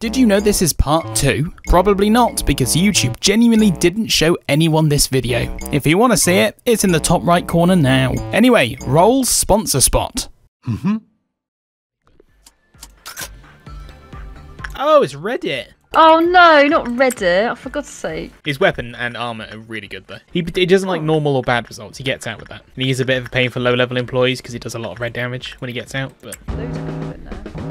Did you know this is part 2? Probably not, because YouTube genuinely didn't show anyone this video. If you want to see it, it's in the top right corner now. Anyway, roll sponsor spot. Mm-hmm. Oh, it's Reddit. Oh no, not Reddit. Oh, for God's sake. His weapon and armor are really good though. He, he doesn't like normal or bad results. He gets out with that. And he is a bit of a pain for low level employees because he does a lot of red damage when he gets out. But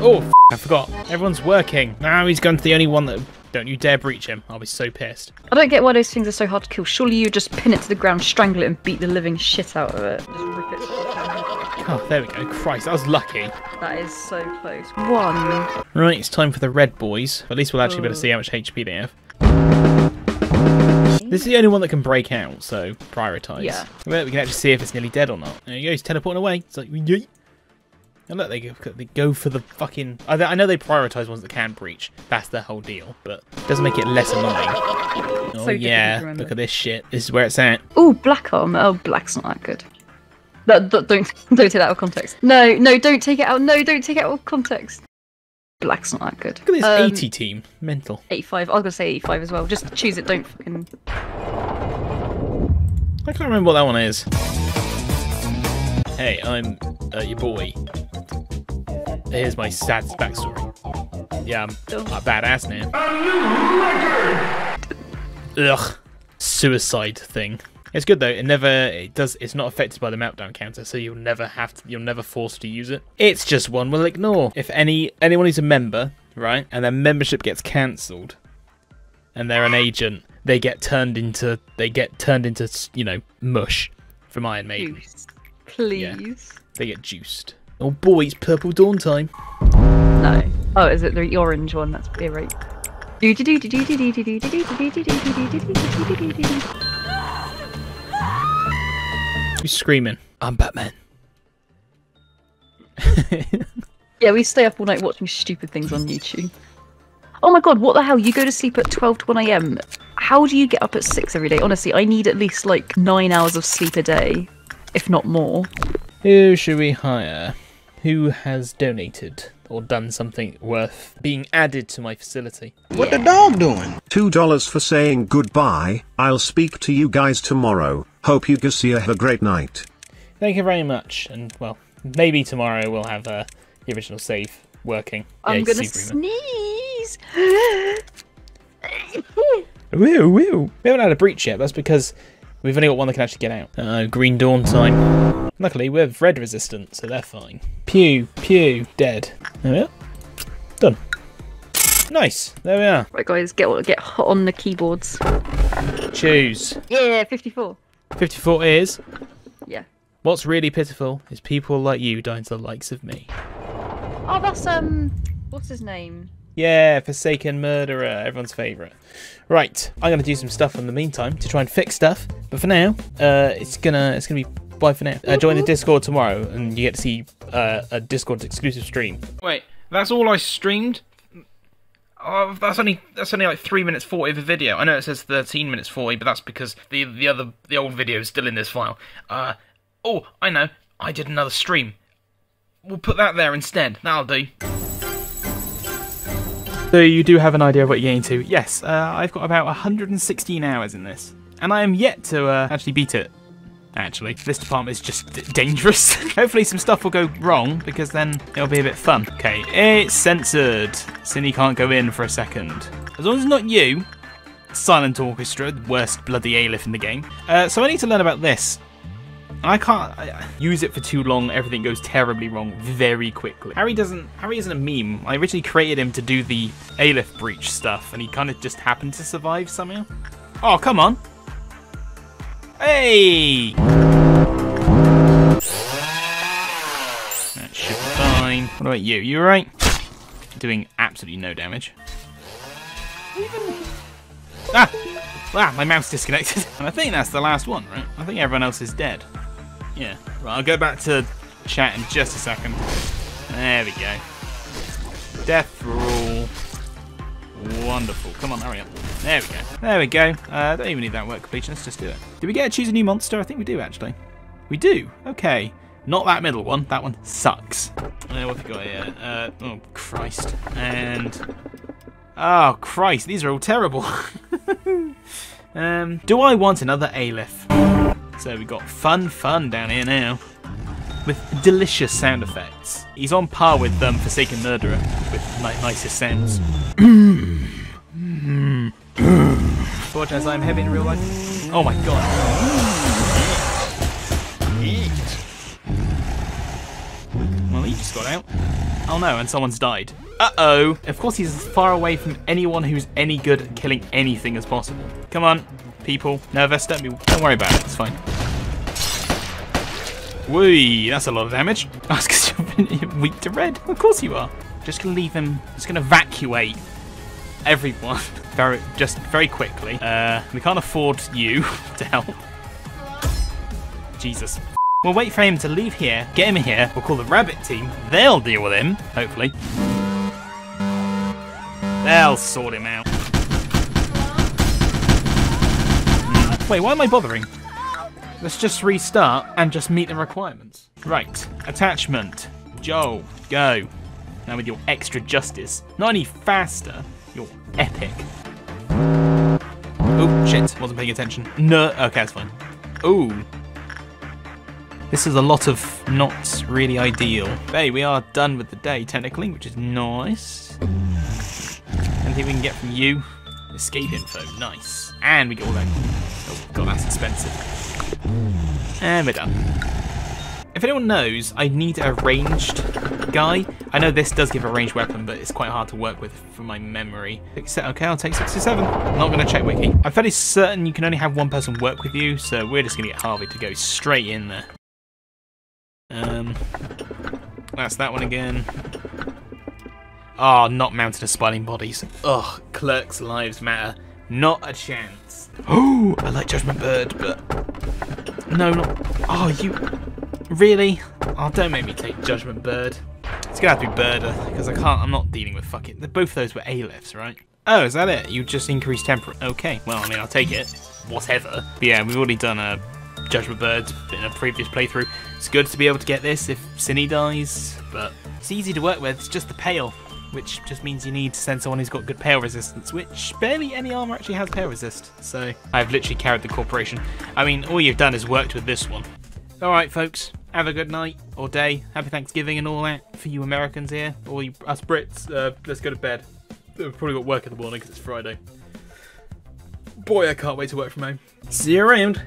oh, f- I forgot. Everyone's working. Now he's gone to the only one that. Don't you dare breach him. I'll be so pissed. I don't get why those things are so hard to kill. Surely you just pin it to the ground, strangle it, and beat the living shit out of it. Just rip it. Oh, there we go. Christ, that was lucky. That is so close. One. Right, it's time for the red boys. At least we'll actually be able to oh. see how much HP they have. This is the only one that can break out, so prioritise. Yeah. Well, we can actually see if it's nearly dead or not. There you go, he's teleporting away. It's like, yeet. And look, they go, they go for the fucking... I I know they prioritise ones that can breach. That's the whole deal, but it doesn't make it less annoying. Oh, difficult yeah, look at this shit. This is where it's at. Oh, black armor. Oh, black's not that good. No, don't don't take that out of context. No, no, don't take it out. No, don't take it out of context. Black's not that good. Look at this Um, 80 team. Mental. 85. I was gonna say 85 as well. Just choose it. Don't fucking. I can't remember what that one is. Hey, I'm uh, your boy. Here's my sad backstory. Yeah, I'm a badass now. Ugh, suicide thing. It's good though. It never, it does. It's not affected by the meltdown counter, so you'll never have to. You'll never forced to use it. It's just one we'll ignore. If any anyone who's a member, right, and their membership gets cancelled, and they're an agent, they get turned into they get turned into you know mush from Iron Maiden. Juice. Please. They get juiced. Oh boy, it's Purple Dawn time. No. Oh, is it the orange one? That's be right. Who's screaming? I'm Batman. Yeah, we stay up all night watching stupid things on YouTube. Oh my god, what the hell? You go to sleep at 12 to 1 a.m. How do you get up at 6 every day? Honestly, I need at least like 9 hours of sleep a day, if not more. Who should we hire? Who has donated or done something worth being added to my facility? What the dog doing? Two dollars for saying goodbye. I'll speak to you guys tomorrow. Hope you guys have a great night. Thank you very much. And well, maybe tomorrow we'll have uh, the original save working. I'm Yeah, gonna sneeze. Woo, woo. We haven't had a breach yet. That's because we've only got one that can actually get out. Uh, Green Dawn time. Luckily, we're red resistant, so they're fine. Pew, pew, dead. There we are. Done. Nice. There we are. right, guys, get get hot on the keyboards. Choose. Yeah, 54. 54 is. Yeah. What's really pitiful is people like you dying to the likes of me. Oh, that's um, what's his name? Yeah, Forsaken Murderer, everyone's favourite. Right, I'm gonna do some stuff in the meantime to try and fix stuff. But for now, uh, it's gonna it's gonna be bye for now. Uh, join the Discord tomorrow, and you get to see uh, a Discord exclusive stream. Wait, that's all I streamed. Oh, that's only that's only like three minutes forty of a video. I know it says thirteen minutes forty, but that's because the the other the old video is still in this file. Uh, oh, I know. I did another stream. We'll put that there instead. That'll do. So you do have an idea of what you're getting to. Yes, uh, I've got about 116 hours in this, and I am yet to uh, actually beat it. Actually, this department is just dangerous. Hopefully, some stuff will go wrong because then it'll be a bit fun. Okay, it's censored. Cindy can't go in for a second. As long as it's not you, Silent Orchestra, the worst bloody Aleph in the game. Uh, so I need to learn about this. I can't I, use it for too long. Everything goes terribly wrong very quickly. Harry doesn't. Harry isn't a meme. I originally created him to do the Aleph breach stuff, and he kind of just happened to survive somehow. Oh come on! That should be fine. What about you? You alright? Doing absolutely no damage. Ah! Ah, my mouse disconnected. and I think that's the last one, right? I think everyone else is dead. Yeah. Right, I'll go back to chat in just a second. There we go. Death. Wonderful. Come on, hurry up. There we go. There we go. Uh, don't even need that work completion. Let's just do it. Do we get to choose a new monster? I think we do, actually. We do. Okay. Not that middle one. That one sucks. Uh, what have we got here? Uh, oh, Christ. And Oh, Christ, these are all terrible. um, do I want another Aleph? So we've got fun fun down here now. With delicious sound effects. He's on par with um, Forsaken Murderer with ni nicest sounds. Fortunately, as I'm heavy in real life. Oh my god. Well, he just got out. Oh no, and someone's died. Uh-oh. Of course he's as far away from anyone who's any good at killing anything as possible. Come on, people. Don't, be, don't worry about it, it's fine. Whee, that's a lot of damage. That's because you're weak to red. Of course you are. Just gonna leave him, just gonna evacuate everyone very, just very quickly. Uh, we can't afford you to help. Jesus. We'll wait for him to leave here, get him here, we'll call the rabbit team, they'll deal with him, hopefully. They'll sort him out. Hmm. Wait, why am I bothering? Let's just restart and just meet the requirements. Right, attachment. Joel, go. Now with your extra justice. Not any faster, you're epic. Oh, shit, wasn't paying attention. No, okay, that's fine. Ooh, this is a lot of not really ideal. Hey, we are done with the day, technically, which is nice. Anything we can get from you? Escape info, nice. And we get all that. Oh, god, that's expensive. And we're done. If anyone knows, I need a ranged guy. I know this does give a ranged weapon, but it's quite hard to work with from my memory. Okay, I'll take 67. I'm not going to check wiki. I'm fairly certain you can only have one person work with you, so we're just going to get Harvey to go straight in there. Um, that's that one again. Oh, not Mountain of Smiling Bodies. Ugh, clerks' lives matter. Not a chance. Oh, I like Judgment Bird, but no, not. Oh, you really? Oh, don't make me take Judgment Bird. It's gonna have to be Birder because I can't. I'm not dealing with fucking. Both those were Alephs, right? Oh, is that it? You just increased temper. Okay, well, I mean, I'll take it. Whatever. But yeah, we've already done a Judgment Bird in a previous playthrough. It's good to be able to get this if Cinny dies, but it's easy to work with. It's just the pale, which just means you need to send someone who's got good pale resistance, which barely any armor actually has pale resist. So I've literally carried the corporation. I mean, all you've done is worked with this one. All right, folks. Have a good night or day. Happy Thanksgiving and all that for you Americans here, or you us Brits. Uh, let's go to bed. We've probably got work in the morning because it's Friday. Boy, I can't wait to work from home. See you around.